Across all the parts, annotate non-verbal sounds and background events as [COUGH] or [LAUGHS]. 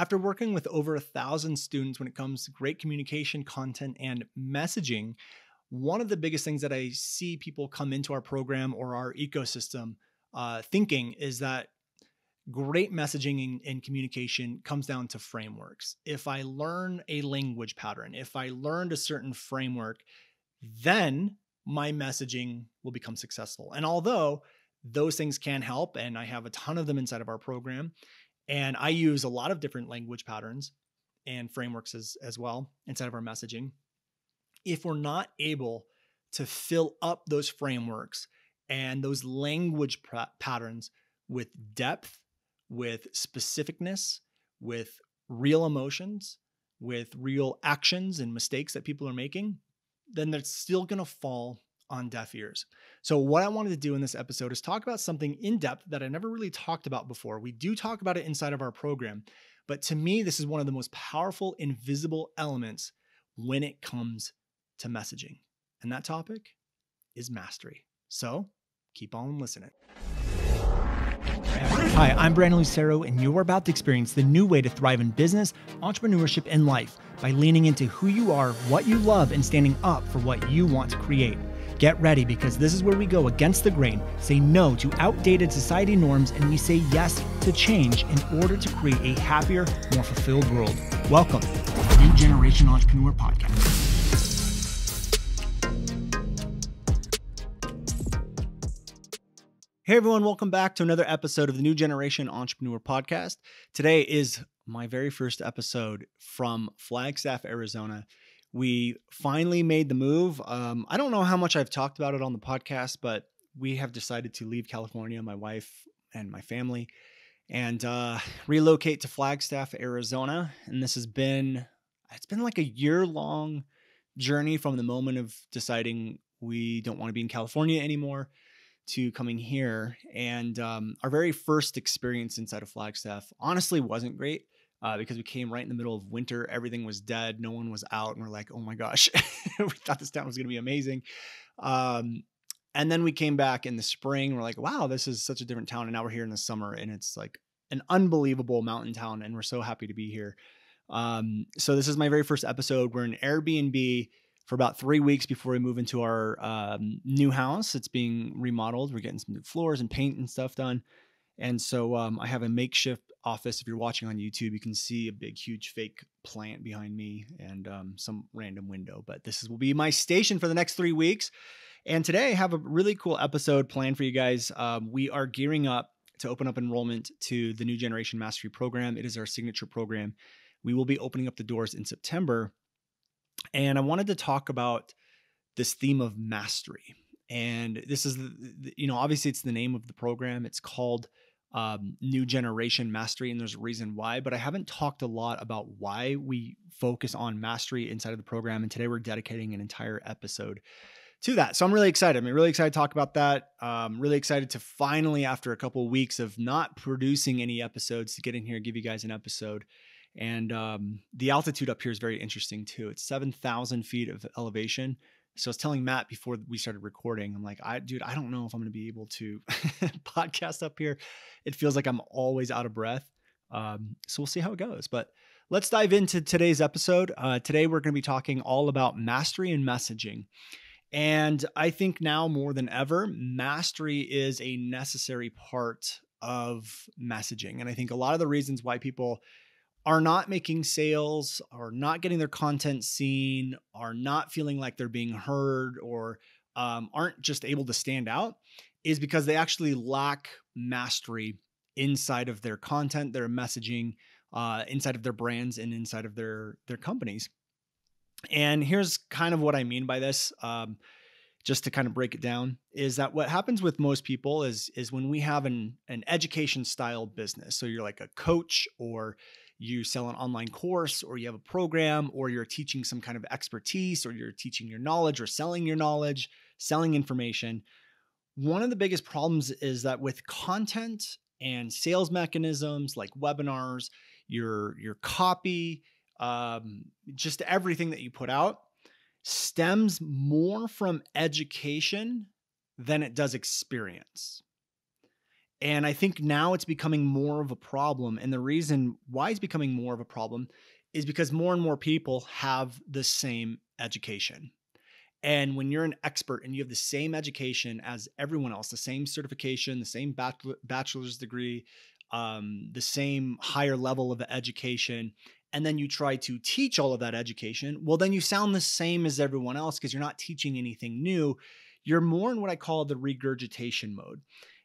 After working with over a thousand students when it comes to great communication, content, and messaging, one of the biggest things that I see people come into our program or our ecosystem uh, thinking is that great messaging and, communication comes down to frameworks. If I learn a language pattern, if I learned a certain framework, then my messaging will become successful. And although those things can help, and I have a ton of them inside of our program, and I use a lot of different language patterns and frameworks as, as well inside of our messaging. If we're not able to fill up those frameworks and those language patterns with depth, with specificness, with real emotions, with real actions and mistakes that people are making, then they're still going to fall on deaf ears. So, what I wanted to do in this episode is talk about something in depth that I never really talked about before. We do talk about it inside of our program, but to me, this is one of the most powerful, invisible elements when it comes to messaging. And that topic is mastery. So, keep on listening. Hi, I'm Brandon Lucero, and you're about to experience the new way to thrive in business, entrepreneurship, and life by leaning into who you are, what you love, and standing up for what you want to create. Get ready because this is where we go against the grain, say no to outdated society norms, and we say yes to change in order to create a happier, more fulfilled world. Welcome to the New Generation Entrepreneur Podcast. Hey everyone, welcome back to another episode of the New Generation Entrepreneur Podcast. Today is my very first episode from Flagstaff, Arizona we finally made the move. Um, I don't know how much I've talked about it on the podcast, but we have decided to leave California, my wife and my family, and uh, relocate to Flagstaff, Arizona. And this has been it's been like a year long journey from the moment of deciding we don't want to be in California anymore to coming here. And um, our very first experience inside of Flagstaff honestly wasn't great uh, because we came right in the middle of winter. Everything was dead. No one was out. And we're like, oh my gosh, [LAUGHS] we thought this town was going to be amazing. Um, and then we came back in the spring. We're like, wow, this is such a different town. And now we're here in the summer and it's like an unbelievable mountain town. And we're so happy to be here. Um, so this is my very first episode. We're in Airbnb for about three weeks before we move into our um, new house. It's being remodeled. We're getting some new floors and paint and stuff done. And so um, I have a makeshift office. If you're watching on YouTube, you can see a big, huge fake plant behind me and um, some random window. But this is, will be my station for the next three weeks. And today I have a really cool episode planned for you guys. Um, we are gearing up to open up enrollment to the New Generation Mastery Program. It is our signature program. We will be opening up the doors in September. And I wanted to talk about this theme of mastery. And this is, the, you know, obviously it's the name of the program. It's called um, new generation mastery, and there's a reason why. But I haven't talked a lot about why we focus on mastery inside of the program. And today we're dedicating an entire episode to that. So I'm really excited. I'm really excited to talk about that. Um, really excited to finally, after a couple of weeks of not producing any episodes, to get in here and give you guys an episode. And um, the altitude up here is very interesting too. It's 7,000 feet of elevation, so I was telling Matt before we started recording, I'm like, I dude, I don't know if I'm gonna be able to [LAUGHS] podcast up here. It feels like I'm always out of breath. Um, so we'll see how it goes. But let's dive into today's episode. Uh, today we're gonna be talking all about mastery and messaging. And I think now more than ever, mastery is a necessary part of messaging. And I think a lot of the reasons why people are not making sales, are not getting their content seen, are not feeling like they're being heard, or um, aren't just able to stand out, is because they actually lack mastery inside of their content, their messaging, uh, inside of their brands, and inside of their their companies. And here's kind of what I mean by this. Um, just to kind of break it down is that what happens with most people is is when we have an an education style business so you're like a coach or you sell an online course or you have a program or you're teaching some kind of expertise or you're teaching your knowledge or selling your knowledge, selling information. One of the biggest problems is that with content and sales mechanisms like webinars, your your copy, um, just everything that you put out stems more from education than it does experience. And I think now it's becoming more of a problem. And the reason why it's becoming more of a problem is because more and more people have the same education. And when you're an expert and you have the same education as everyone else, the same certification, the same bachelor's degree, um, the same higher level of education, and then you try to teach all of that education, well, then you sound the same as everyone else because you're not teaching anything new. You're more in what I call the regurgitation mode.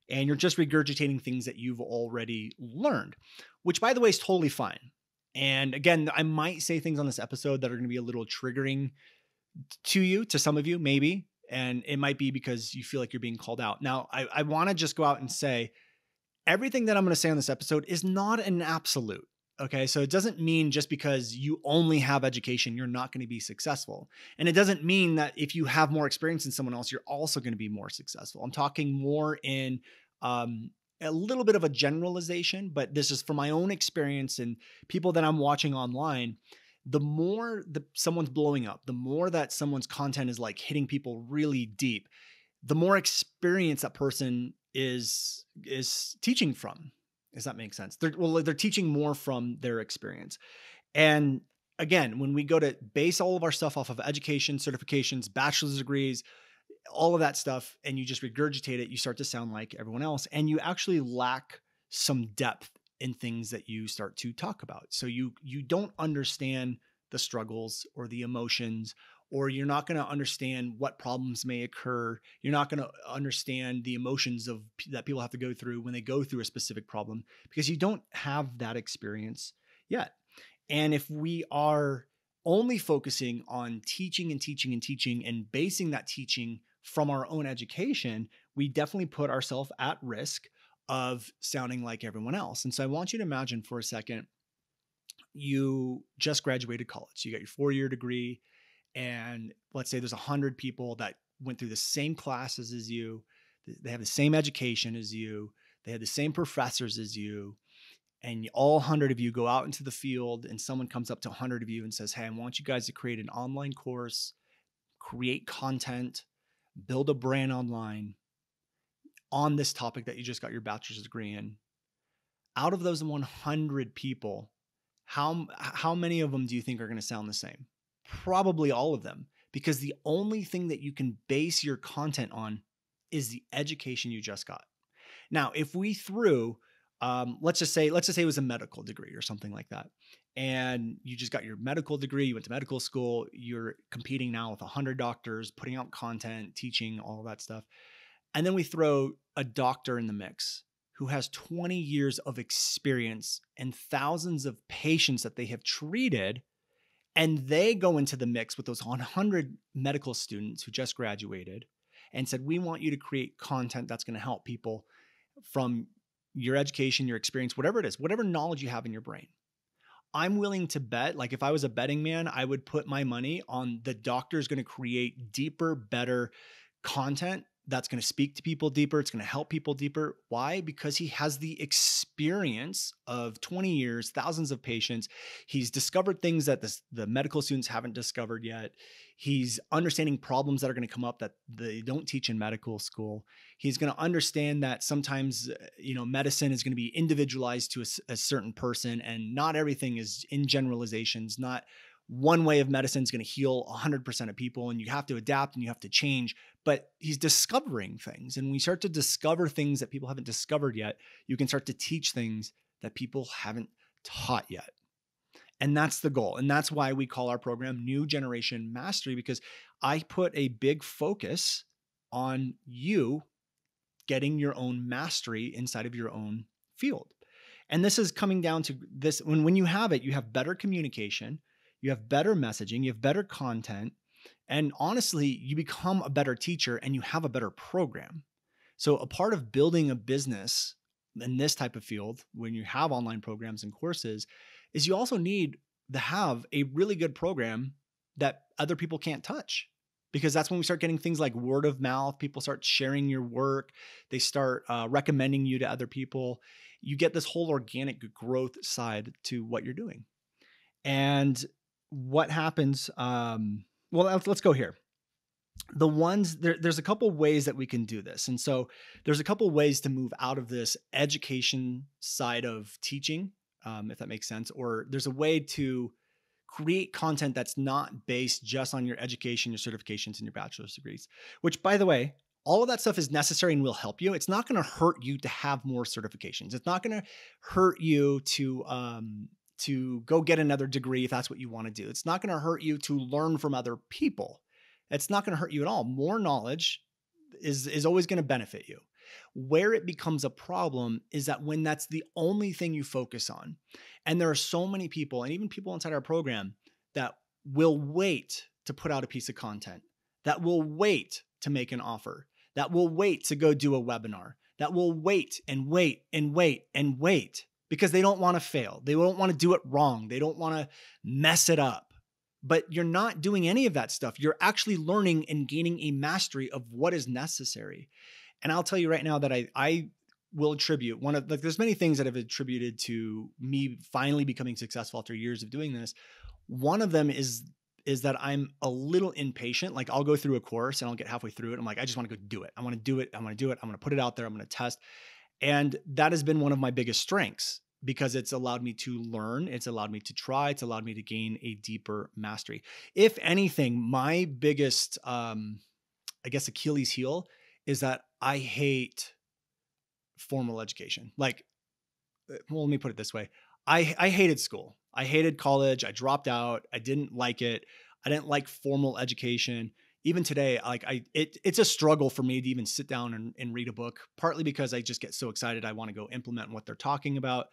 And you're just regurgitating things that you've already learned, which, by the way, is totally fine. And again, I might say things on this episode that are going to be a little triggering to you, to some of you, maybe. And it might be because you feel like you're being called out. Now, I, I want to just go out and say everything that I'm going to say on this episode is not an absolute. Okay. So it doesn't mean just because you only have education, you're not going to be successful. And it doesn't mean that if you have more experience than someone else, you're also going to be more successful. I'm talking more in um, a little bit of a generalization, but this is from my own experience and people that I'm watching online. The more the someone's blowing up, the more that someone's content is like hitting people really deep, the more experience that person is is teaching from. Does that make sense? They're well, they're teaching more from their experience. And again, when we go to base all of our stuff off of education, certifications, bachelor's degrees, all of that stuff and you just regurgitate it, you start to sound like everyone else and you actually lack some depth in things that you start to talk about. So you you don't understand the struggles or the emotions or you're not going to understand what problems may occur. You're not going to understand the emotions of that people have to go through when they go through a specific problem because you don't have that experience yet. And if we are only focusing on teaching and teaching and teaching and basing that teaching from our own education, we definitely put ourselves at risk of sounding like everyone else. And so I want you to imagine for a second you just graduated college. You got your four year degree, and let's say there's a hundred people that went through the same classes as you, they have the same education as you, they had the same professors as you, and all 100 of you go out into the field and someone comes up to 100 of you and says hey i want you guys to create an online course create content build a brand online on this topic that you just got your bachelor's degree in. Out of those 100 people how how many of them do you think are going to sound the same probably all of them because the only thing that you can base your content on is the education you just got. Now if we threw um, let's just say let's just say it was a medical degree or something like that and you just got your medical degree you went to medical school you're competing now with 100 doctors putting out content teaching all that stuff and then we throw a doctor in the mix who has 20 years of experience and thousands of patients that they have treated and they go into the mix with those 100 medical students who just graduated and said we want you to create content that's going to help people from your education, your experience, whatever it is, whatever knowledge you have in your brain. I'm willing to bet, like if I was a betting man, I would put my money on the doctor is going to create deeper, better content that's going to speak to people deeper. It's going to help people deeper. Why? Because he has the experience of 20 years, thousands of patients. He's discovered things that the, the medical students haven't discovered yet. He's understanding problems that are going to come up that they don't teach in medical school. He's going to understand that sometimes, uh, you know, medicine is going to be individualized to a, a certain person and not everything is in generalizations, not one way of medicine is going to heal 100% of people and you have to adapt and you have to change but he's discovering things and we start to discover things that people haven't discovered yet you can start to teach things that people haven't taught yet. And that's the goal and that's why we call our program new generation mastery because i put a big focus on you getting your own mastery inside of your own field. And this is coming down to this when when you have it you have better communication you have better messaging, you have better content, and honestly, you become a better teacher and you have a better program. So, a part of building a business in this type of field, when you have online programs and courses, is you also need to have a really good program that other people can't touch. Because that's when we start getting things like word of mouth. People start sharing your work. They start uh, recommending you to other people. You get this whole organic growth side to what you're doing. And what happens um well let's, let's go here. The ones there, there's a couple ways that we can do this and so there's a couple ways to move out of this education side of teaching um, if that makes sense or there's a way to create content that's not based just on your education your certifications and your bachelor's degrees which by the way all of that stuff is necessary and will help you. It's not going to hurt you to have more certifications. It's not going to hurt you to um, to go get another degree if that's what you want to do it's not going to hurt you to learn from other people it's not going to hurt you at all. More knowledge is is always going to benefit you. Where it becomes a problem is that when that's the only thing you focus on, and there are so many people, and even people inside our program, that will wait to put out a piece of content, that will wait to make an offer, that will wait to go do a webinar, that will wait and wait and wait and wait because they don't want to fail. They don't want to do it wrong. They don't want to mess it up but you're not doing any of that stuff. You're actually learning and gaining a mastery of what is necessary. And I'll tell you right now that I, I will attribute one of like there's many things that have attributed to me finally becoming successful after years of doing this. One of them is is that I'm a little impatient. Like I'll go through a course and I'll get halfway through it. I'm like, I just want to go do it. I want to do it. I want to do it. I'm going to put it out there. I'm going to test. And that has been one of my biggest strengths because it's allowed me to learn, it's allowed me to try, it's allowed me to gain a deeper mastery. If anything, my biggest, um, I guess, Achilles heel is that I hate formal education. Like, uh, well, let me put it this way I, I hated school. I hated college. I dropped out. I didn't like it. I didn't like formal education even today, like I, it, it's a struggle for me to even sit down and, and read a book. Partly because I just get so excited, I want to go implement what they're talking about.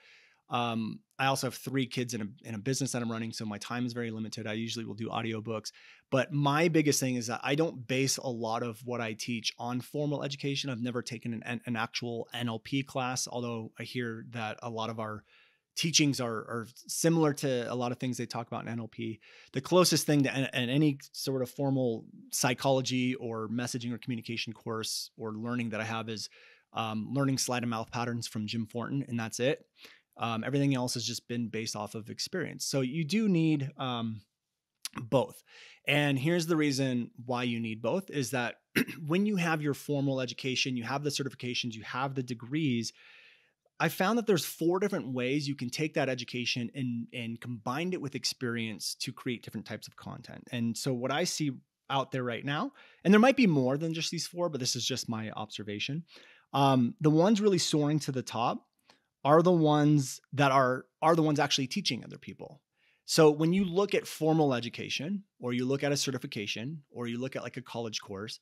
Um, I also have three kids in a, in a business that I'm running, so my time is very limited. I usually will do audiobooks, but my biggest thing is that I don't base a lot of what I teach on formal education. I've never taken an, an actual NLP class, although I hear that a lot of our teachings are, are similar to a lot of things they talk about in NLP. The closest thing to an, any sort of formal psychology or messaging or communication course or learning that I have is um, learning sleight of mouth patterns from Jim Fortin, and that's it. Um, everything else has just been based off of experience. So you do need um, both. And here's the reason why you need both is that [CLEARS THROAT] when you have your formal education, you have the certifications, you have the degrees, I found that there's four different ways you can take that education and and combine it with experience to create different types of content. And so what I see out there right now, and there might be more than just these four, but this is just my observation. Um, the ones really soaring to the top are the ones that are are the ones actually teaching other people. So when you look at formal education, or you look at a certification, or you look at like a college course,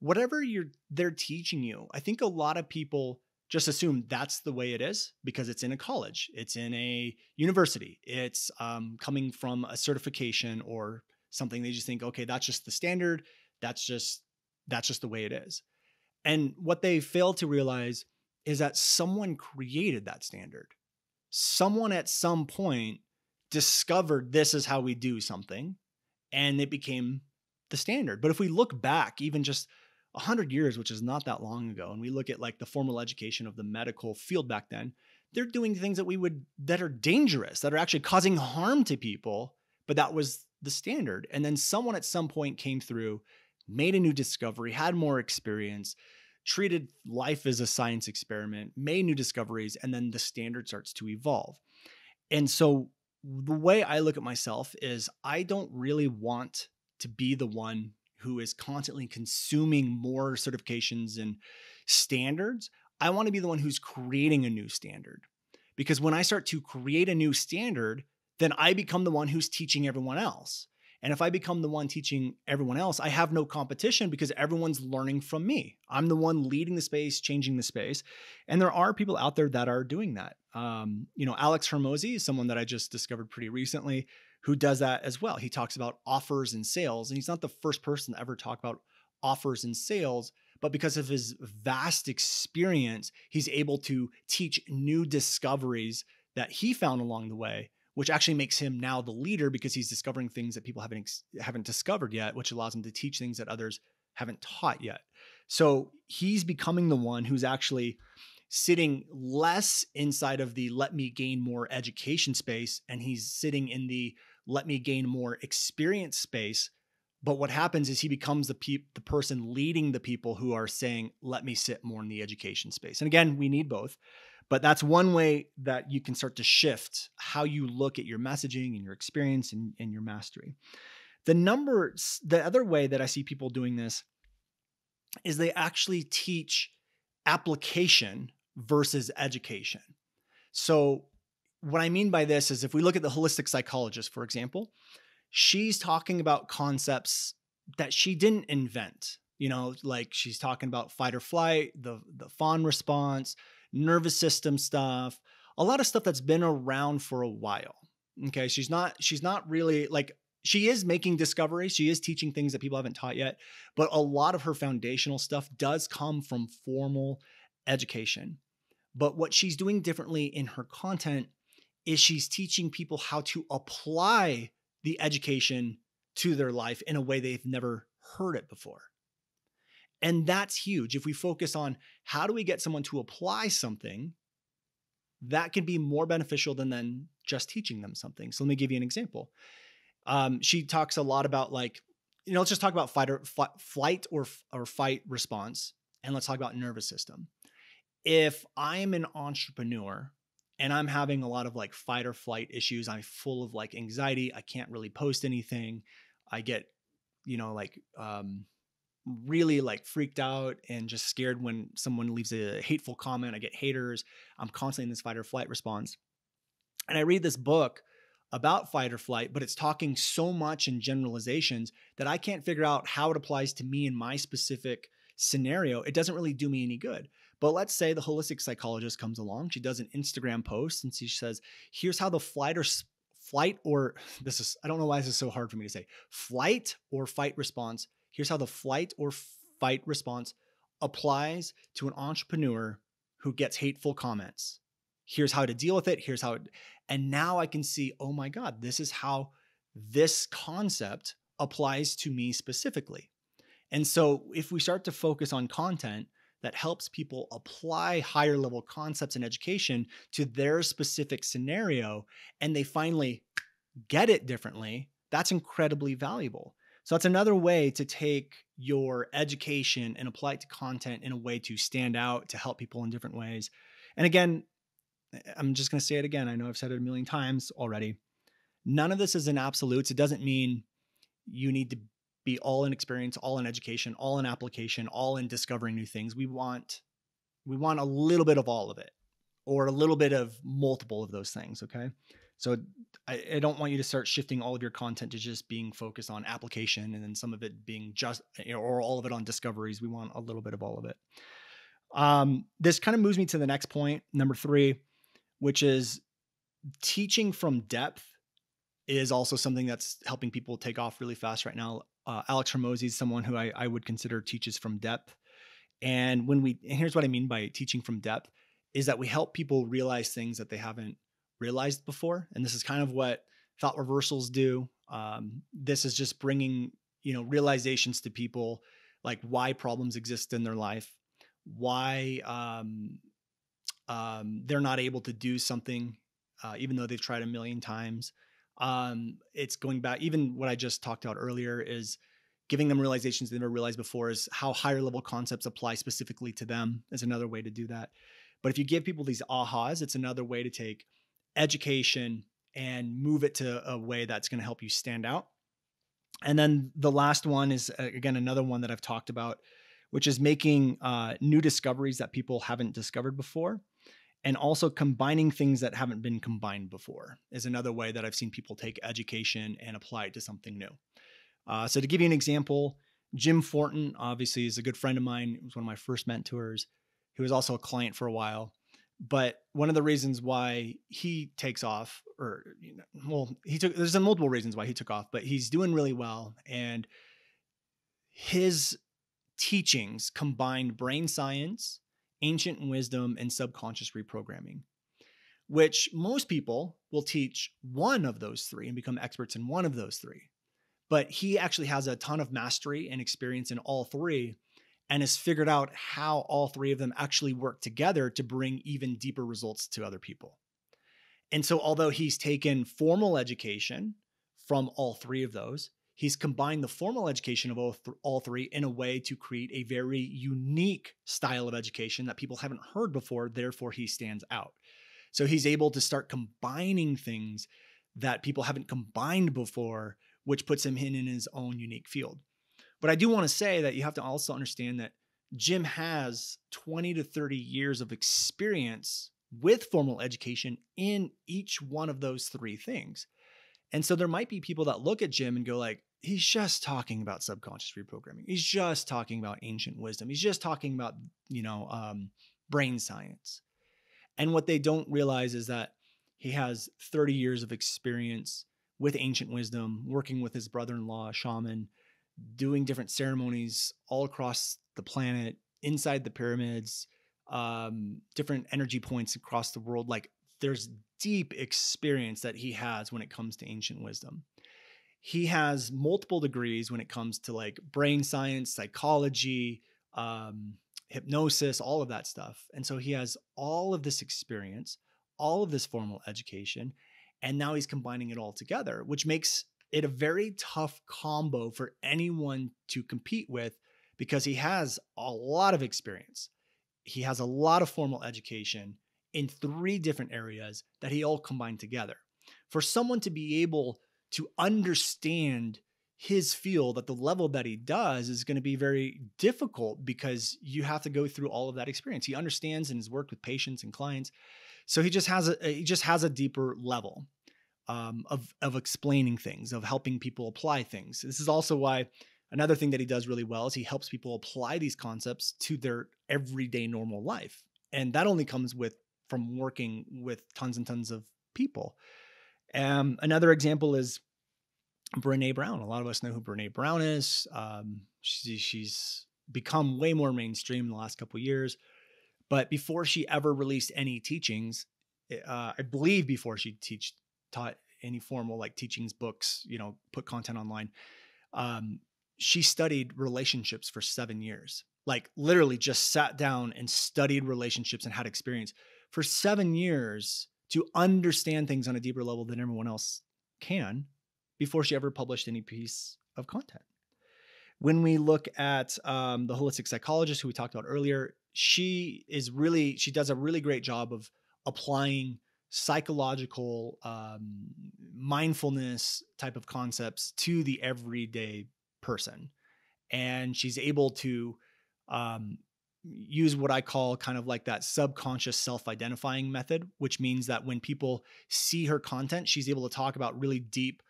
whatever you're they're teaching you, I think a lot of people just assume that's the way it is because it's in a college, it's in a university, it's um, coming from a certification or something. They just think, okay, that's just the standard. That's just that's just the way it is. And what they fail to realize is that someone created that standard. Someone at some point discovered this is how we do something, and it became the standard. But if we look back, even just 100 years, which is not that long ago, and we look at like the formal education of the medical field back then, they're doing things that we would that are dangerous, that are actually causing harm to people, but that was the standard. And then someone at some point came through, made a new discovery, had more experience, treated life as a science experiment, made new discoveries, and then the standard starts to evolve. And so the way I look at myself is I don't really want to be the one who is constantly consuming more certifications and standards. I want to be the one who's creating a new standard. Because when I start to create a new standard, then I become the one who's teaching everyone else. And if I become the one teaching everyone else, I have no competition because everyone's learning from me. I'm the one leading the space, changing the space. And there are people out there that are doing that. Um, you know, Alex Hormozi is someone that I just discovered pretty recently who does that as well. He talks about offers and sales, and he's not the first person to ever talk about offers and sales, but because of his vast experience, he's able to teach new discoveries that he found along the way, which actually makes him now the leader because he's discovering things that people haven't haven't discovered yet, which allows him to teach things that others haven't taught yet. So he's becoming the one who's actually sitting less inside of the let me gain more education space and he's sitting in the let me gain more experience space But what happens is he becomes the pe- the person leading the people who are saying, "Let me sit more in the education space." And again, we need both. But that's one way that you can start to shift how you look at your messaging and your experience and, and your mastery. The number, the other way that I see people doing this is they actually teach application versus education. So, what I mean by this is if we look at the holistic psychologist, for example, she's talking about concepts that she didn't invent. You know, like she's talking about fight or flight, the the fawn response, nervous system stuff, a lot of stuff that's been around for a while. Okay, she's not she's not really like she is making discoveries. She is teaching things that people haven't taught yet, but a lot of her foundational stuff does come from formal education. But what she's doing differently in her content is she's teaching people how to apply the education to their life in a way they've never heard it before. And that's huge. If we focus on how do we get someone to apply something, that can be more beneficial than then just teaching them something. So let me give you an example. Um, she talks a lot about like, you know, let's just talk about fight or f- flight or or fight response, and let's talk about nervous system. If I'm an entrepreneur and I'm having a lot of like fight or flight issues, I'm full of like anxiety. I can't really post anything. I get, you know, like um, really like freaked out and just scared when someone leaves a hateful comment. I get haters. I'm constantly in this fight or flight response. And I read this book about fight or flight, but it's talking so much in generalizations that I can't figure out how it applies to me in my specific scenario. It doesn't really do me any good. But let's say the holistic psychologist comes along, she does an Instagram post and she says, "Here's how the flight or flight or [LAUGHS] this is I don't know why this is so hard for me to say. Flight or fight response Here's how the flight or fight response applies to an entrepreneur who gets hateful comments. Here's how to deal with it. Here's how it, and now I can see, oh my God, this is how this concept applies to me specifically. And so if we start to focus on content that helps people apply higher level concepts in education to their specific scenario and they finally get it differently, that's incredibly valuable. So that's another way to take your education and apply it to content in a way to stand out, to help people in different ways. And again, I'm just going to say it again. I know I've said it a million times already. None of this is an absolutes. It doesn't mean you need to be all in experience, all in education, all in application, all in discovering new things. We want we want a little bit of all of it or a little bit of multiple of those things, okay? So I, I, don't want you to start shifting all of your content to just being focused on application and then some of it being just you know, or all of it on discoveries. We want a little bit of all of it. Um, this kind of moves me to the next point, number three, which is teaching from depth is also something that's helping people take off really fast right now. Uh, Alex Hormozi is someone who I, I would consider teaches from depth. And when we, and here's what I mean by teaching from depth is that we help people realize things that they haven't realized before. And this is kind of what thought reversals do. Um, this is just bringing, you know, realizations to people like why problems exist in their life, why um, um, they're not able to do something, uh, even though they've tried a million times. Um, it's going back, even what I just talked about earlier is giving them realizations they never realized before is how higher level concepts apply specifically to them is another way to do that. But if you give people these ahas, it's another way to take education and move it to a way that's going to help you stand out. And then the last one is again another one that I've talked about, which is making uh, new discoveries that people haven't discovered before, and also combining things that haven't been combined before is another way that I've seen people take education and apply it to something new. Uh, so to give you an example, Jim Fortin obviously is a good friend of mine. He was one of my first mentors. He was also a client for a while. But one of the reasons why he takes off, or you know, well, he took there's multiple reasons why he took off, but he's doing really well, and his teachings combined brain science, ancient wisdom, and subconscious reprogramming, which most people will teach one of those three and become experts in one of those three. But he actually has a ton of mastery and experience in all three and has figured out how all three of them actually work together to bring even deeper results to other people. And so, although he's taken formal education from all three of those, he's combined the formal education of all, th- all three in a way to create a very unique style of education that people haven't heard before. Therefore, he stands out. So he's able to start combining things that people haven't combined before, which puts him in, in his own unique field. But I do want to say that you have to also understand that Jim has 20 to 30 years of experience with formal education in each one of those three things. And so there might be people that look at Jim and go like, he's just talking about subconscious reprogramming. He's just talking about ancient wisdom. He's just talking about, you know, um, brain science. And what they don't realize is that he has 30 years of experience with ancient wisdom, working with his brother-in-law, shaman, doing different ceremonies all across the planet, inside the pyramids, um, different energy points across the world. Like there's deep experience that he has when it comes to ancient wisdom. He has multiple degrees when it comes to like brain science, psychology, um, hypnosis, all of that stuff. And so he has all of this experience, all of this formal education, and now he's combining it all together, which makes it a very tough combo for anyone to compete with because he has a lot of experience he has a lot of formal education in three different areas that he all combined together. For someone to be able to understand his field at the level that he does is going to be very difficult because you have to go through all of that experience. He understands and has worked with patients and clients, so he just has a he just has a deeper level um, of of explaining things, of helping people apply things. This is also why Another thing that he does really well is he helps people apply these concepts to their everyday normal life. And that only comes with from working with tons and tons of people. Um, another example is Brene Brown. A lot of us know who Brene Brown is. Um, she, she's become way more mainstream in the last couple years. But before she ever released any teachings, eh, uh, I believe before she teach taught any formal like teachings, books, you know, put content online, um, she studied relationships for seven years. Like literally just sat down and studied relationships and had experience for seven years to understand things on a deeper level than everyone else can before she ever published any piece of content. When we look at um, the holistic psychologist who we talked about earlier, she is really, she does a really great job of applying psychological um, mindfulness type of concepts to the everyday person and she's able to um, use what I call kind of like that subconscious self identifying method, which means that when people see her content, she's able to talk about really deep,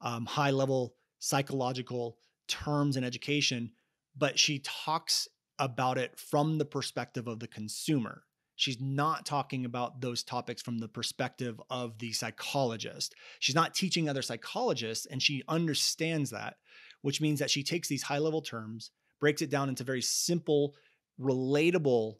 um, high level psychological terms in education, but she talks about it from the perspective of the consumer. She's not talking about those topics from the perspective of the psychologist. She's not teaching other psychologists, and she understands that which means that she takes these high level terms, breaks it down into very simple, relatable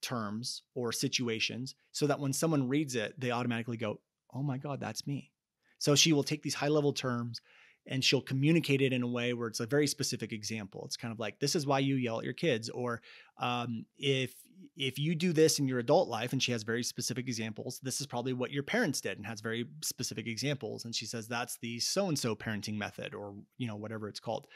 terms or situations so that when someone reads it, they automatically go, Oh my God, that's me. So she will take these high level terms and she'll communicate it in a way where it's a very specific example. It's kind of like, this is why you yell at your kids, or um, if if you do this in your adult life, and she has very specific examples, this is probably what your parents did and has very specific examples. And she says that's the so and so parenting method, or you know whatever it's called.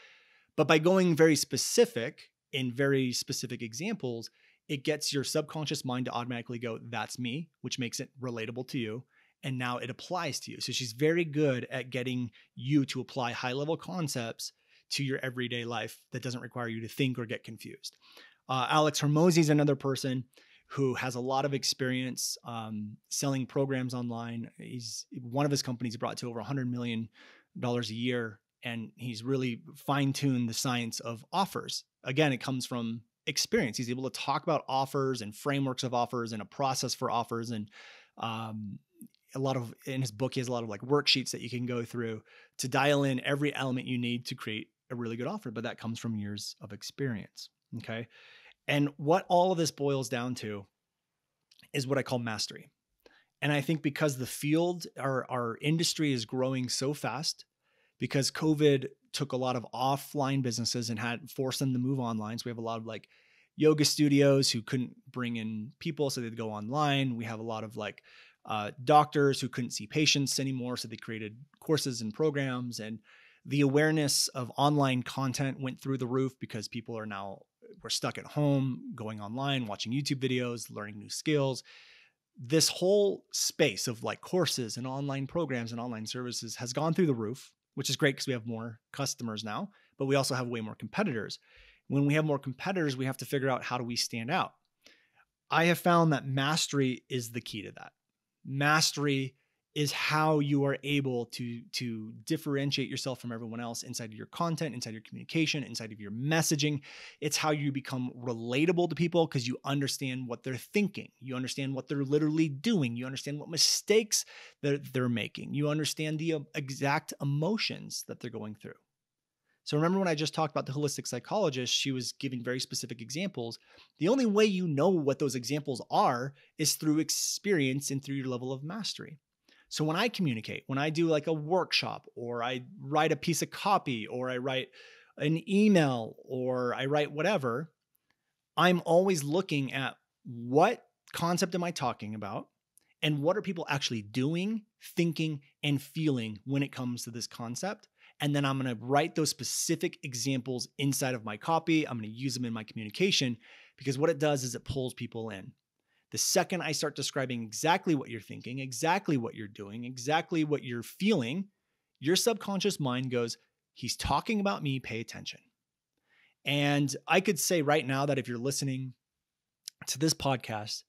But by going very specific in very specific examples, it gets your subconscious mind to automatically go, "That's me," which makes it relatable to you and now it applies to you. So she's very good at getting you to apply high level concepts to your everyday life that doesn't require you to think or get confused. Uh, Alex Hormozi is another person who has a lot of experience um, selling programs online. He's one of his companies brought to over 100 million dollars a year, and he's really fine tuned the science of offers. Again, it comes from experience. He's able to talk about offers and frameworks of offers and a process for offers and um, a lot of in his book he has a lot of like worksheets that you can go through to dial in every element you need to create a really good offer but that comes from years of experience okay and what all of this boils down to is what i call mastery and i think because the field our our industry is growing so fast because covid took a lot of offline businesses and had forced them to move online. So we have a lot of like yoga studios who couldn't bring in people so they'd go online. We have a lot of like uh, doctors who couldn't see patients anymore, so they created courses and programs. And the awareness of online content went through the roof because people are now we're stuck at home going online watching youtube videos learning new skills. This whole space of like courses and online programs and online services has gone through the roof which is great because we have more customers now but we also have way more competitors. When we have more competitors we have to figure out how do we stand out. I have found that mastery is the key to that. Mastery is how you are able to to differentiate yourself from everyone else inside of your content inside of your communication inside of your messaging. It's how you become relatable to people because you understand what they're thinking. You understand what they're literally doing. You understand what mistakes that they're making. You understand the um, exact emotions that they're going through. So remember when I just talked about the holistic psychologist, she was giving very specific examples. The only way you know what those examples are is through experience and through your level of mastery. So when I communicate, when I do like a workshop or I write a piece of copy or I write an email or I write whatever, I'm always looking at what concept am I talking about and what are people actually doing, thinking, and feeling when it comes to this concept. And then I'm going to write those specific examples inside of my copy. I'm going to use them in my communication because what it does is it pulls people in. The second I start describing exactly what you're thinking, exactly what you're doing, exactly what you're feeling, your subconscious mind goes, He's talking about me, pay attention. And I could say right now that if you're listening to this podcast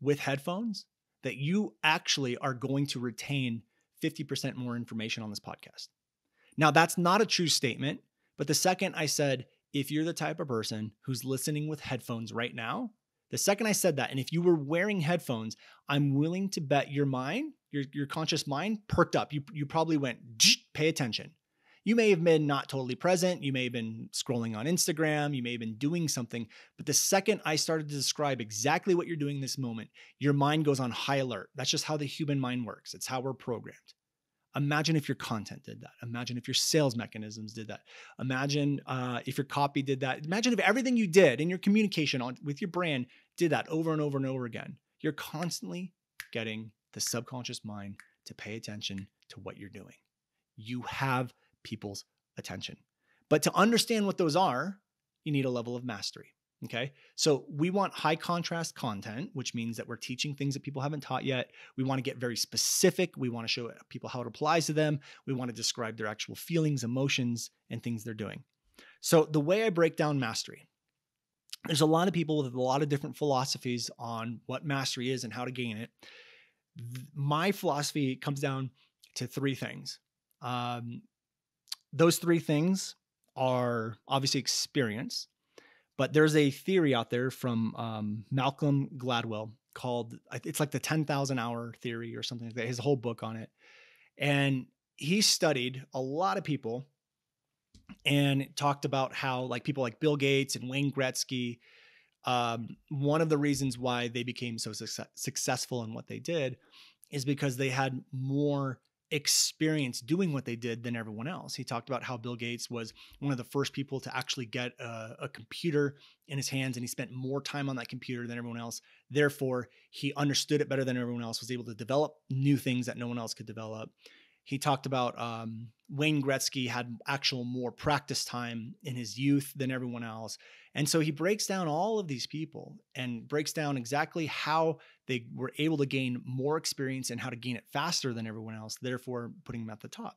with headphones, that you actually are going to retain 50% more information on this podcast. Now, that's not a true statement, but the second I said, if you're the type of person who's listening with headphones right now, the second I said that, and if you were wearing headphones, I'm willing to bet your mind, your, your conscious mind, perked up. You, you probably went, pay attention. You may have been not totally present. You may have been scrolling on Instagram. You may have been doing something. But the second I started to describe exactly what you're doing in this moment, your mind goes on high alert. That's just how the human mind works. It's how we're programmed. Imagine if your content did that. Imagine if your sales mechanisms did that. Imagine uh, if your copy did that. Imagine if everything you did in your communication on with your brand did that over and over and over again. You're constantly getting the subconscious mind to pay attention to what you're doing. You have people's attention. But to understand what those are, you need a level of mastery. Okay. So we want high contrast content, which means that we're teaching things that people haven't taught yet. We want to get very specific. We want to show people how it applies to them. We want to describe their actual feelings, emotions, and things they're doing. So the way I break down mastery, there's a lot of people with a lot of different philosophies on what mastery is and how to gain it. My philosophy comes down to three things. Um, those three things are obviously experience but there's a theory out there from um, Malcolm Gladwell called it's like the 10,000 hour theory or something like that. His whole book on it. And he studied a lot of people and talked about how like people like Bill Gates and Wayne Gretzky um, one of the reasons why they became so success- successful in what they did is because they had more experience doing what they did than everyone else. He talked about how Bill Gates was one of the first people to actually get a, a, computer in his hands and he spent more time on that computer than everyone else. Therefore, he understood it better than everyone else, was able to develop new things that no one else could develop. He talked about um, Wayne Gretzky had actual more practice time in his youth than everyone else. And so he breaks down all of these people and breaks down exactly how they were able to gain more experience and how to gain it faster than everyone else, therefore putting them at the top.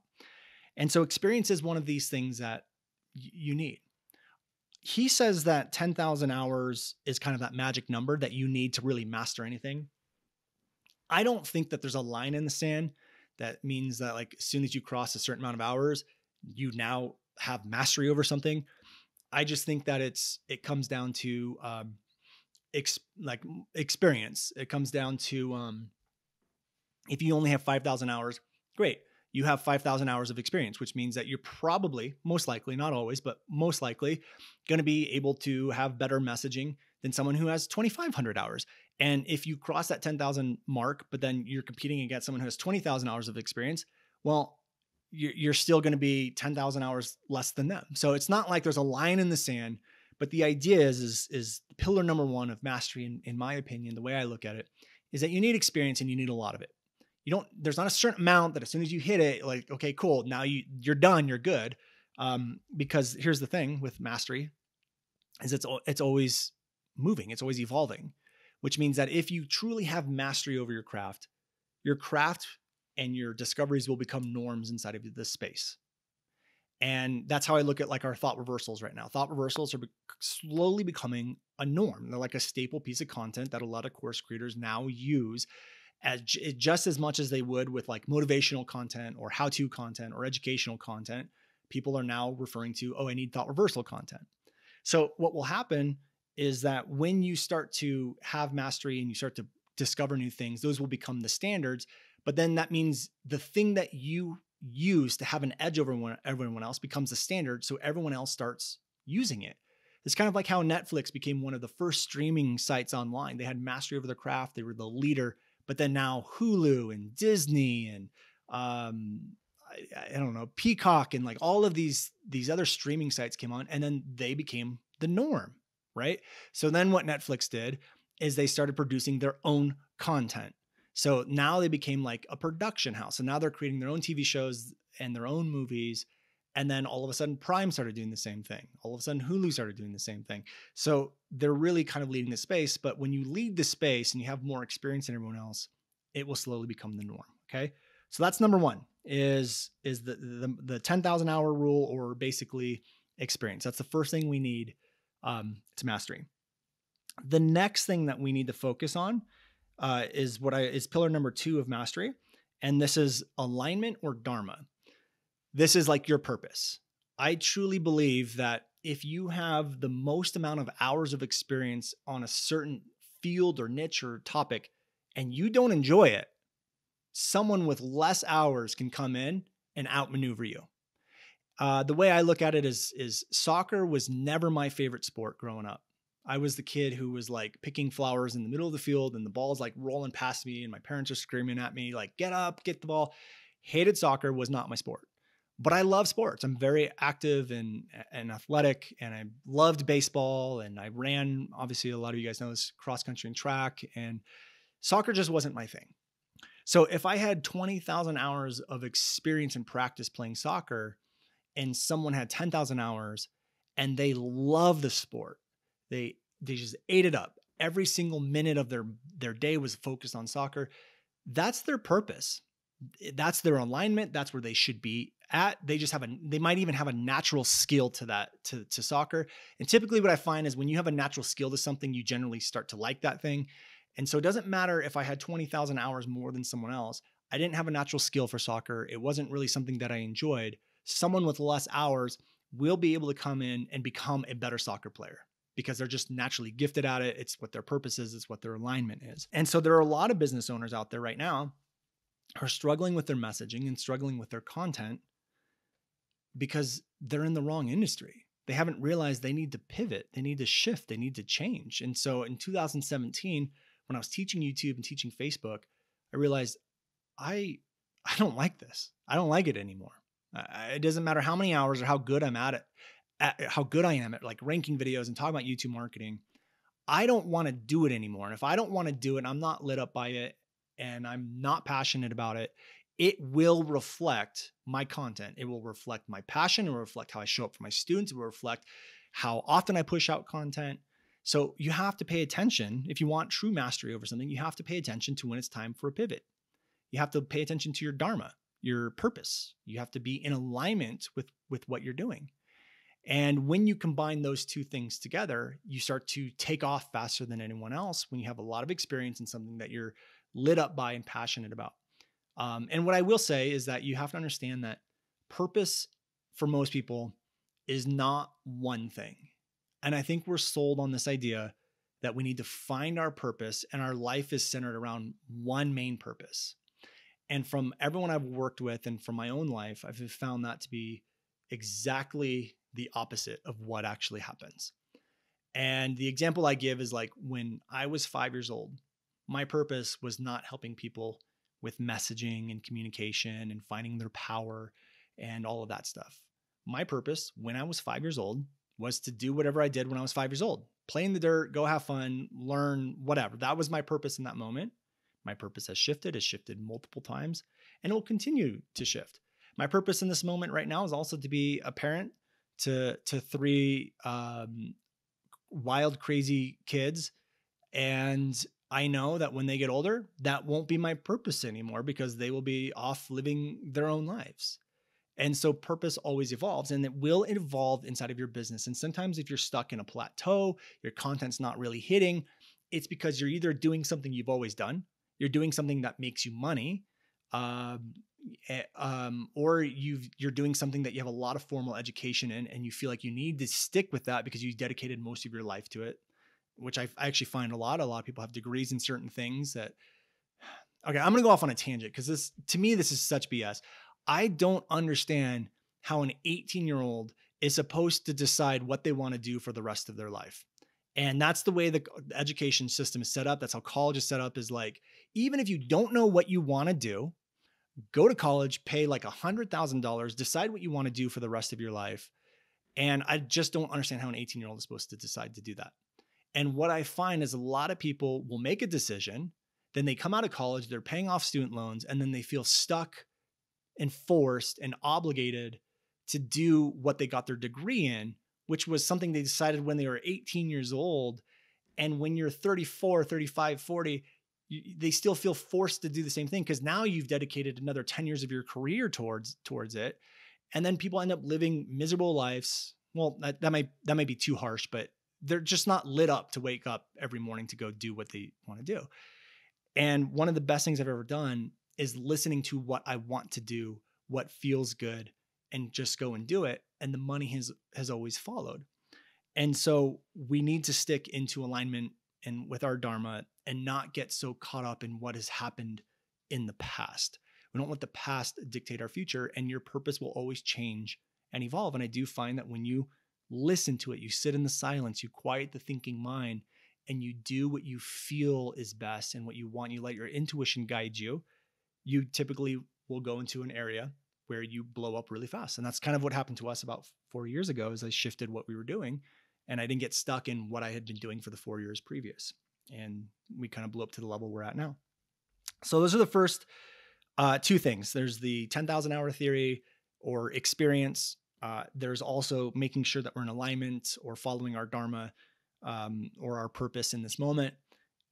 And so experience is one of these things that y- you need. He says that 10,000 hours is kind of that magic number that you need to really master anything. I don't think that there's a line in the sand that means that like as soon as you cross a certain amount of hours, you now have mastery over something. I just think that it's it comes down to um, ex- like experience. It comes down to um, if you only have five thousand hours, great. You have 5,000 hours of experience, which means that you're probably, most likely, not always, but most likely, going to be able to have better messaging than someone who has 2,500 hours. And if you cross that 10,000 mark, but then you're competing against someone who has 20,000 hours of experience, well, you're still going to be 10,000 hours less than them. So it's not like there's a line in the sand, but the idea is, is, is pillar number one of mastery, in, in my opinion, the way I look at it, is that you need experience and you need a lot of it. You don't there's not a certain amount that as soon as you hit it like okay cool now you you're done you're good. Um, because here's the thing with mastery is it's it's always moving it's always evolving which means that if you truly have mastery over your craft your craft and your discoveries will become norms inside of this space. And that's how i look at like our thought reversals right now. Thought reversals are be- slowly becoming a norm. They're like a staple piece of content that a lot of course creators now use as eh, just as much as they would with like motivational content or how to content or educational content. People are now referring to, oh, I need thought reversal content. So, what will happen is that when you start to have mastery and you start to discover new things, those will become the standards. But then that means the thing that you use to have an edge over everyone else becomes the standard. So everyone else starts using it. It's kind of like how Netflix became one of the first streaming sites online. They had mastery over their craft, they were the leader but then now Hulu and Disney and um, I, I, don't know Peacock and like all of these these other streaming sites came on, and then they became the norm, right? So then what Netflix did is they started producing their own content. So now they became like a production house. So now they're creating their own TV shows and their own movies and then all of a sudden, Prime started doing the same thing. All of a sudden, Hulu started doing the same thing. So they're really kind of leading the space. But when you lead the space and you have more experience than everyone else, it will slowly become the norm. Okay. So that's number one is is the the, the 10,000 hour rule or basically experience. That's the first thing we need um, to mastery. The next thing that we need to focus on uh, is what I is pillar number two of mastery, and this is alignment or dharma this is like your purpose. I truly believe that if you have the most amount of hours of experience on a certain field or niche or topic and you don't enjoy it, someone with less hours can come in and outmaneuver you. Uh, the way I look at it is, is soccer was never my favorite sport growing up. I was the kid who was like picking flowers in the middle of the field and the ball's like rolling past me and my parents are screaming at me like get up, get the ball. Hated soccer was not my sport but I love sports. I'm very active and and athletic, and I loved baseball. And I ran, obviously, a lot of you guys know this cross country and track, and soccer just wasn't my thing. So if I had 20,000 hours of experience and practice playing soccer, and someone had 10,000 hours, and they love the sport, they they just ate it up. Every single minute of their their day was focused on soccer. That's their purpose that's their alignment that's where they should be at they just have a they might even have a natural skill to that to, to soccer. And typically what i find is when you have a natural skill to something you generally start to like that thing. And so it doesn't matter if i had 20000 hours more than someone else i didn't have a natural skill for soccer it wasn't really something that i enjoyed someone with less hours will be able to come in and become a better soccer player because they're just naturally gifted at it it's what their purpose is it's what their alignment is. And so there are a lot of business owners out there right now who are struggling with their messaging and struggling with their content because they're in the wrong industry. They haven't realized they need to pivot, they need to shift, they need to change. And so in 2017, when I was teaching YouTube and teaching Facebook, I realized I I don't like this. I don't like it anymore. it doesn't matter how many hours or how good I'm at it, at how good I am at like ranking videos and talking about YouTube marketing. I don't want to do it anymore. And if I don't want to do it, I'm not lit up by it and I'm not passionate about it, it will reflect my content. It will reflect my passion. It will reflect how I show up for my students. It will reflect how often I push out content. So you have to pay attention. If you want true mastery over something, you have to pay attention to when it's time for a pivot. You have to pay attention to your dharma, your purpose. You have to be in alignment with, with what you're doing. And when you combine those two things together, you start to take off faster than anyone else when you have a lot of experience in something that you're lit up by and passionate about. Um, and what I will say is that you have to understand that purpose for most people is not one thing. And I think we're sold on this idea that we need to find our purpose and our life is centered around one main purpose. And from everyone I've worked with and from my own life, I've found that to be exactly the opposite of what actually happens. And the example I give is like when I was five years old, my purpose was not helping people with messaging and communication and finding their power and all of that stuff. My purpose when I was five years old was to do whatever I did when I was five years old play in the dirt, go have fun, learn, whatever. That was my purpose in that moment My purpose has shifted, has shifted multiple times, and it will continue to shift. My purpose in this moment right now is also to be a parent to to three um, wild, crazy kids, and I know that when they get older, that won't be my purpose anymore because they will be off living their own lives. And so purpose always evolves and it will evolve inside of your business. And sometimes if you're stuck in a plateau, your content's not really hitting, it's because you're either doing something you've always done, you're doing something that makes you money, um, eh, um, or you you're doing something that you have a lot of formal education in and you feel like you need to stick with that because you dedicated most of your life to it, which I, I actually find a lot. A lot of people have degrees in certain things that [SIGHS] okay, I'm gonna go off on a tangent because this to me this is such BS. I don't understand how an 18 year old is supposed to decide what they want to do for the rest of their life. And that's the way the education system is set up. That's how college is set up is like, even if you don't know what you want to do, go to college, pay like a $100,000, decide what you want to do for the rest of your life. And I just don't understand how an 18 year old is supposed to decide to do that. And what I find is a lot of people will make a decision, then they come out of college, they're paying off student loans, and then they feel stuck and forced and obligated to do what they got their degree in, which was something they decided when they were 18 years old. And when you're 34, 35, 40, you, they still feel forced to do the same thing because now you've dedicated another 10 years of your career towards towards it. And then people end up living miserable lives. Well, that, that might that might be too harsh, but they're just not lit up to wake up every morning to go do what they want to do. And one of the best things I've ever done is listening to what I want to do, what feels good, and just go and do it. And the money has has always followed. And so we need to stick into alignment and with our dharma and not get so caught up in what has happened in the past. We don't let the past dictate our future, and your purpose will always change and evolve. And I do find that when you listen to it, you sit in the silence, you quiet the thinking mind, and you do what you feel is best and what you want, you let your intuition guide you you typically will go into an area where you blow up really fast. And that's kind of what happened to us about four years ago as I shifted what we were doing. And I didn't get stuck in what I had been doing for the four years previous. And we kind of blew up to the level we're at now. So those are the first uh, two things. There's the 10,000 hour theory or experience. Uh, there's also making sure that we're in alignment or following our dharma um, or our purpose in this moment.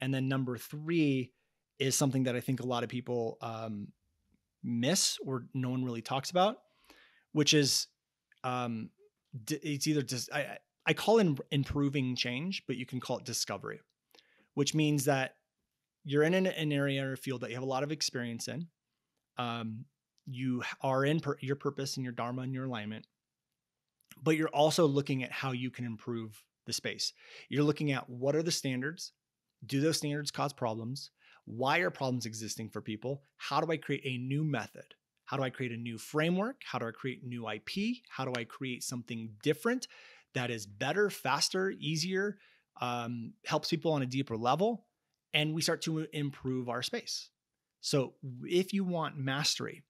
And then number three is something that I think a lot of people um, miss or no one really talks about, which is um, it's either just I I call it improving change, but you can call it discovery, which means that you're in an, an area or field that you have a lot of experience in. Um, you are in per- your purpose and your dharma and your alignment, but you're also looking at how you can improve the space. You're looking at what are the standards? Do those standards cause problems? Why are problems existing for people? How do I create a new method? How do I create a new framework? How do I create new IP? How do I create something different that is better, faster, easier, um, helps people on a deeper level? And we start to improve our space. So if you want mastery,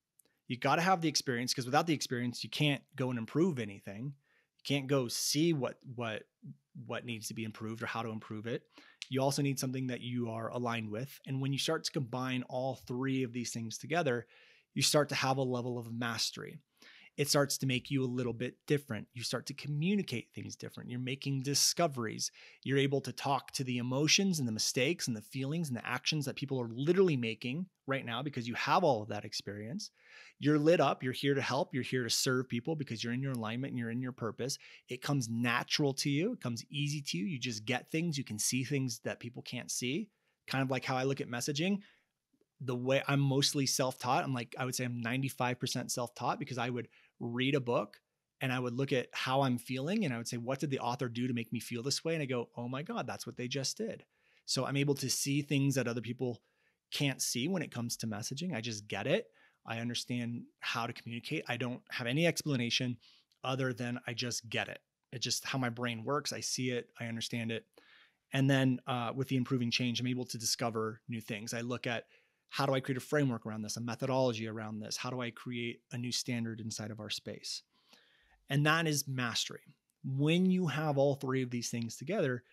you got to have the experience because without the experience, you can't go and improve anything. You can't go see what what what needs to be improved or how to improve it. You also need something that you are aligned with. And when you start to combine all three of these things together, you start to have a level of mastery. It starts to make you a little bit different. You start to communicate things different. You're making discoveries. You're able to talk to the emotions and the mistakes and the feelings and the actions that people are literally making right now because you have all of that experience. You're lit up. You're here to help. You're here to serve people because you're in your alignment and you're in your purpose. It comes natural to you. It comes easy to you. You just get things. You can see things that people can't see. Kind of like how I look at messaging. The way I'm mostly self taught, I'm like, I would say I'm 95% self taught because I would read a book and I would look at how I'm feeling and I would say, what did the author do to make me feel this way? And I go, oh my God, that's what they just did. So I'm able to see things that other people can't see when it comes to messaging. I just get it. I understand how to communicate. I don't have any explanation other than I just get it. It's just how my brain works. I see it, I understand it. And then uh, with the improving change, I'm able to discover new things. I look at how do I create a framework around this, a methodology around this? How do I create a new standard inside of our space? And that is mastery. When you have all three of these things together,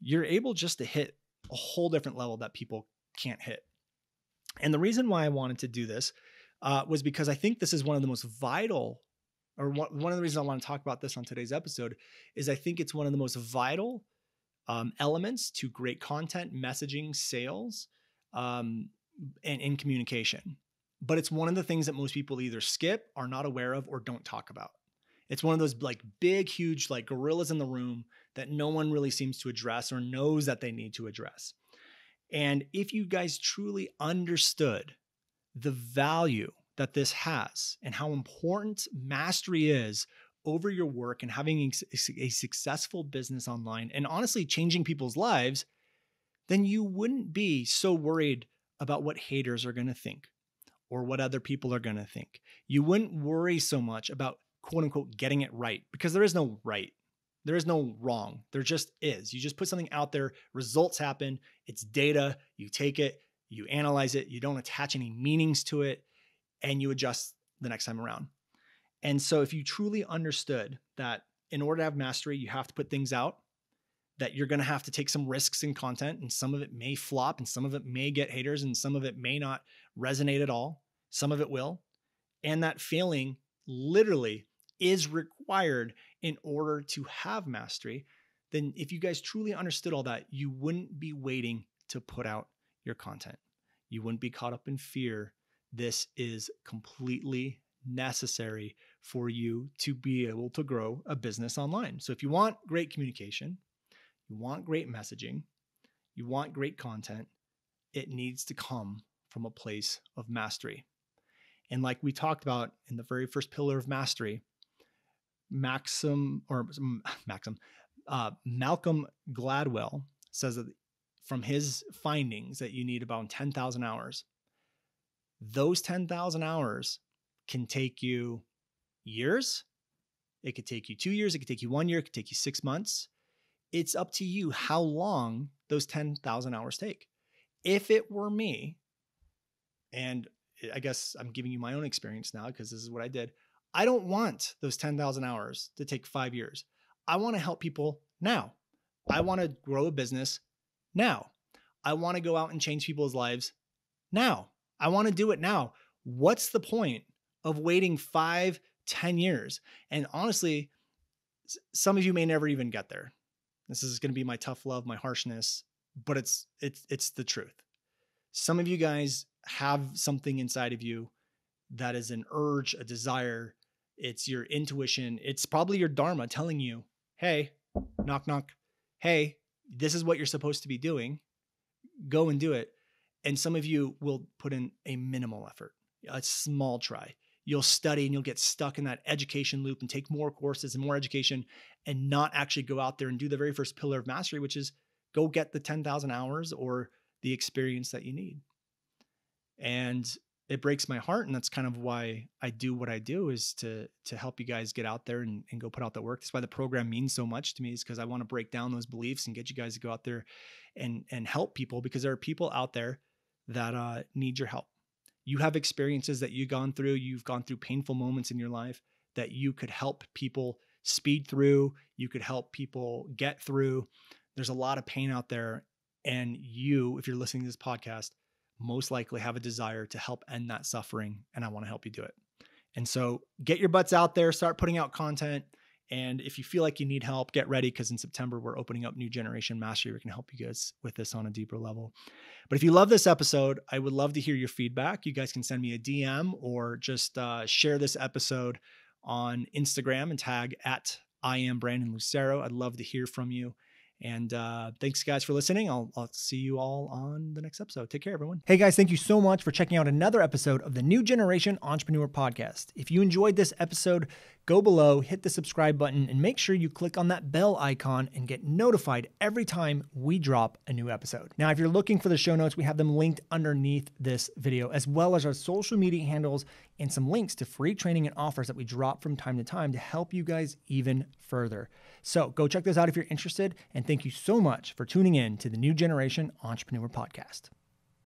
you're able just to hit a whole different level that people can't hit. And the reason why I wanted to do this uh, was because I think this is one of the most vital, or one, of the reasons I want to talk about this on today's episode is I think it's one of the most vital um, elements to great content, messaging, sales, um, and in communication. But it's one of the things that most people either skip, are not aware of, or don't talk about. It's one of those like big, huge, like gorillas in the room that no one really seems to address or knows that they need to address. And if you guys truly understood the value that this has and how important mastery is over your work and having a, successful business online and honestly changing people's lives, then you wouldn't be so worried about what haters are going to think or what other people are going to think. You wouldn't worry so much about quote unquote getting it right because there is no right. There is no wrong. There just is. You just put something out there, results happen, it's data, you take it, you analyze it, you don't attach any meanings to it, and you adjust the next time around. And so, if you truly understood that in order to have mastery, you have to put things out, that you're going to have to take some risks in content, and some of it may flop, and some of it may get haters, and some of it may not resonate at all. Some of it will. And that failing literally is required in order to have mastery, then if you guys truly understood all that, you wouldn't be waiting to put out your content. You wouldn't be caught up in fear. This is completely necessary for you to be able to grow a business online. So if you want great communication, you want great messaging, you want great content, it needs to come from a place of mastery. And like we talked about in the very first pillar of mastery, Maxim or [LAUGHS] Maxim, uh, Malcolm Gladwell says that from his findings that you need about 10,000 hours. Those 10,000 hours can take you years. It could take you two years. It could take you one year. It could take you six months. It's up to you how long those 10,000 hours take. If it were me, and I guess I'm giving you my own experience now because this is what I did. I don't want those 10,000 hours to take five years. I want to help people now. I want to grow a business now. I want to go out and change people's lives now. I want to do it now. What's the point of waiting five, ten years? And honestly, some of you may never even get there. This is going to be my tough love, my harshness, but it's it's it's the truth. Some of you guys have something inside of you that is an urge, a desire it's your intuition. It's probably your dharma telling you, hey, knock, knock. Hey, this is what you're supposed to be doing. Go and do it. And some of you will put in a minimal effort, a small try. You'll study and you'll get stuck in that education loop and take more courses and more education and not actually go out there and do the very first pillar of mastery, which is go get the 10,000 hours or the experience that you need. And it breaks my heart and that's kind of why i do what i do is to to help you guys get out there and, and go put out the work that's why the program means so much to me is because i want to break down those beliefs and get you guys to go out there and and help people because there are people out there that uh, need your help you have experiences that you've gone through you've gone through painful moments in your life that you could help people speed through you could help people get through there's a lot of pain out there and you if you're listening to this podcast most likely have a desire to help end that suffering, and I want to help you do it. And so get your butts out there, start putting out content. And if you feel like you need help, get ready because in September we're opening up New Generation Mastery. We can help you guys with this on a deeper level. But if you love this episode, I would love to hear your feedback. You guys can send me a DM or just uh, share this episode on Instagram and tag at I am Brandon Lucero. I'd love to hear from you. And uh, thanks, guys, for listening. I'll, I'll see you all on the next episode. Take care, everyone. Hey, guys, thank you so much for checking out another episode of the New Generation Entrepreneur Podcast. If you enjoyed this episode, go below, hit the subscribe button, and make sure you click on that bell icon and get notified every time we drop a new episode. Now, if you're looking for the show notes, we have them linked underneath this video, as well as our social media handles and some links to free training and offers that we drop from time to time to help you guys even further. So go check those out if you're interested. And thank you so much for tuning in to the New Generation Entrepreneur Podcast.